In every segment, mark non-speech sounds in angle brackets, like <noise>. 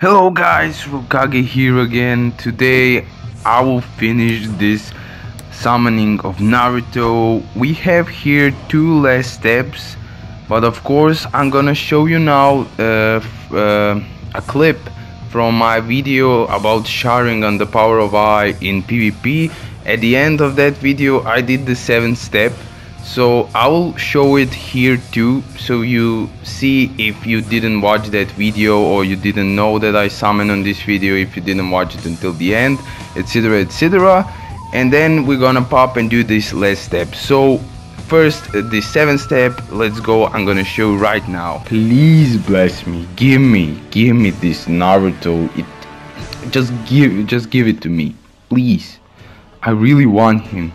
Hello guys, Rokage here again. Today I will finish this summoning of Naruto. We have here two last steps, but of course I'm gonna show you now uh, uh, a clip from my video about Sharingan the power of I in PvP. At the end of that video I did the seventh step. So I will show it here too so you see if you didn't watch that video or you didn't know that I summoned on this video if you didn't watch it until the end etc etc and then we're gonna pop and do this last step. So first uh, the seventh step let's go. I'm gonna show right now. Please bless me. Give me give me this Naruto. It just give just give it to me. Please. I really want him.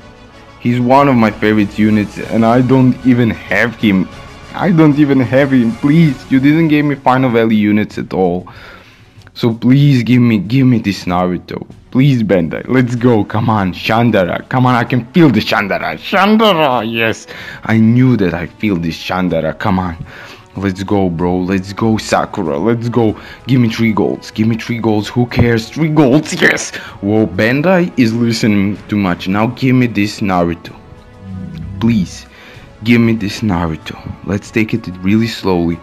He's one of my favorite units and I don't even have him. I don't even have him. Please, you didn't give me final value units at all. So please give me give me this Naruto. Please Bandai, let's go. Come on, Shandara. Come on, I can feel the Shandara. Shandara, yes. I knew that I feel this Shandara. Come on. Let's go, bro. Let's go, Sakura. Let's go. Give me three golds. Give me three golds. Who cares? Three golds. <laughs> Yes. Whoa, Bandai is listening too much. Now give me this Naruto. Please. Give me this Naruto. Let's take it really slowly.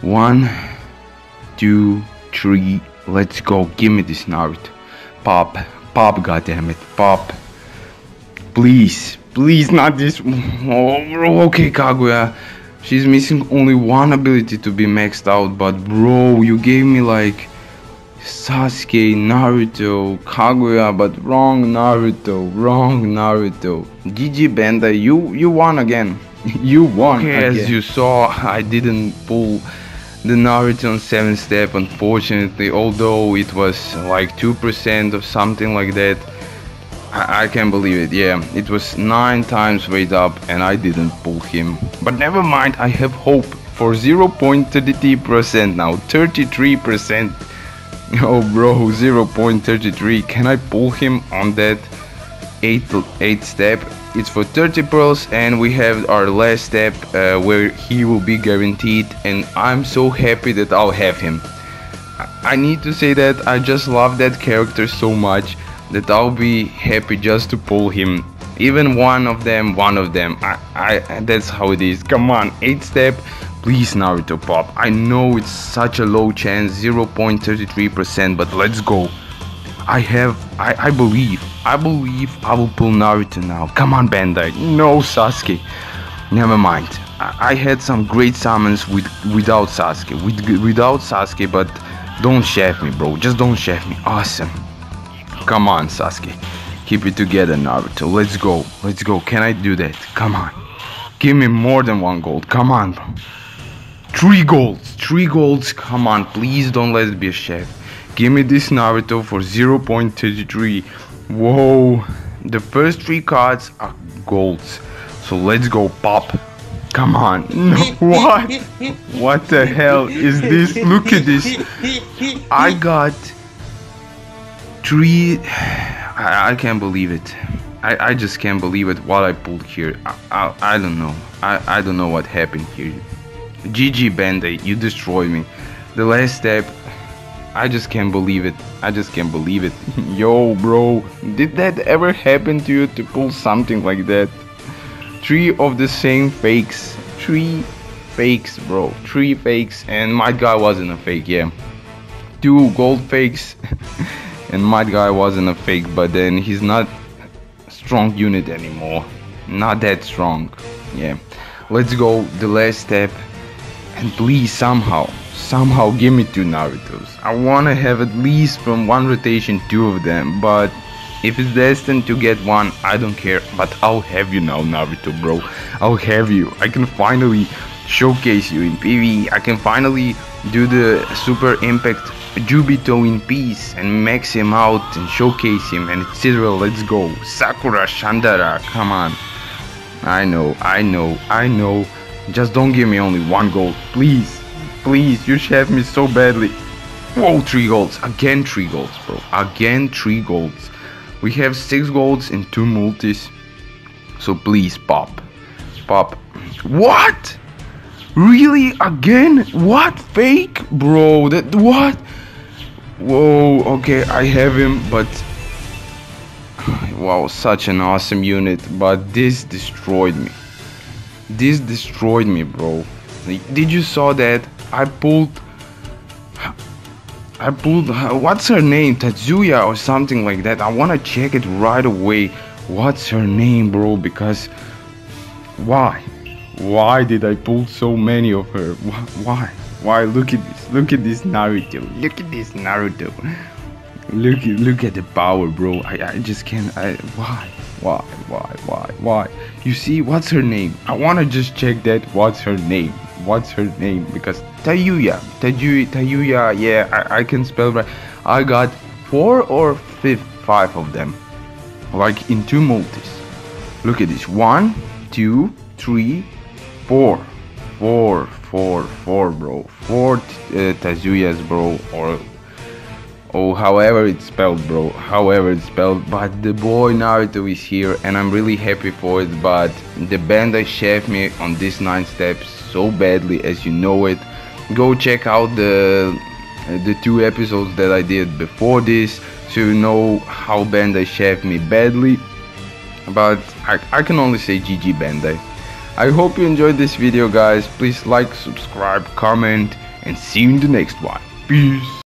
One, two, three. Let's go. Give me this Naruto. Pop. Pop, goddammit. Pop. Please. Please, not this. Oh, okay, Kaguya. She's missing only one ability to be maxed out, but bro, you gave me like Sasuke, Naruto, Kaguya, but wrong Naruto, wrong Naruto. GG Bandai, you you won again. <laughs> you won. Okay, again. As you saw, I didn't pull the Naruto on 7 step unfortunately, although it was like 2% or something like that. I, I can't believe it, yeah. It was 9 times weight up and I didn't pull him. But never mind, I have hope for 0.33% now, 33%. <laughs> Oh bro, 0.33. Can I pull him on that 8th eight step? It's for 30 pearls and we have our last step uh, where he will be guaranteed and I'm so happy that I'll have him. I need to say that I just love that character so much that I'll be happy just to pull him. Even one of them, one of them. I, I, that's how it is. Come on, 8 step. Please Naruto pop. I know it's such a low chance, 0.33%, but let's go. I have, I, I believe, I believe I will pull Naruto now. Come on Bandai, no Sasuke. Never mind. I, I had some great summons with without Sasuke, with, without Sasuke, but don't chef me bro, just don't chef me. Awesome. Come on, Sasuke. Keep it together, Naruto. Let's go. Let's go. Can I do that? Come on. Give me more than one gold. Come on, bro. Three golds. Three golds. Come on. Please don't let it be a chef. Give me this Naruto for 0.33. Whoa. The first three cards are golds. So let's go pop. Come on. <laughs> No, what? What the hell is this? Look at this. I got three <sighs> I, I can't believe it I, I just can't believe it what I pulled here I, I, I don't know I, I don't know what happened here GG Bandai you destroyed me the last step I just can't believe it I just can't believe it <laughs> yo bro did that ever happen to you to pull something like that three of the same fakes three fakes bro three fakes and my guy wasn't a fake yeah two gold fakes <laughs> and my Guy wasn't a fake, but then he's not strong unit anymore. Not that strong. Yeah. Let's go the last step. And please somehow, somehow give me two Narutos. I wanna have at least from one rotation two of them, but if it's destined to get one, I don't care. But I'll have you now, Naruto, bro. I'll have you. I can finally showcase you in PvE. I can finally do the super impact Jubito in peace and max him out and showcase him and etc. Let's go. Sakura Shandara, come on. I know, I know, I know. Just don't give me only one gold, please. Please, you chef me so badly. Whoa, three golds. Again, three golds, bro. Again, three golds. We have six golds and two multis. So please, pop. Pop. What? Really? Again? What? Fake? Bro, that what? Whoa, okay, I have him, but <sighs> wow, such an awesome unit, but this destroyed me. This destroyed me, bro. Did you saw that? I pulled I pulled what's her name? Tatsuya or something like that. I want to check it right away. What's her name, bro? Because why? Why did I pull so many of her? Why? Why? Look at this. Look at this Naruto. Look at this Naruto. Look look at the power, bro. I, I just can't. I why? Why? Why? Why? Why? You see, what's her name? I wanna just check that. What's her name? What's her name? Because Tayuya, Tayuya, Tayuya. Yeah, I, I can spell right. I got four or five, five of them, like in two multis. Look at this. One, two, three, four, four, four, four, bro. Four uh, Tazuyas, bro, or oh however it's spelled bro. However it's spelled but the boy Naruto is here and I'm really happy for it but the Bandai chef me on these 9 steps so badly as you know it go check out the the two episodes that I did before this so you know how Bandai chef me badly. But I, I can only say GG Bandai I hope you enjoyed this video guys. Please like subscribe comment and see you in the next one. Peace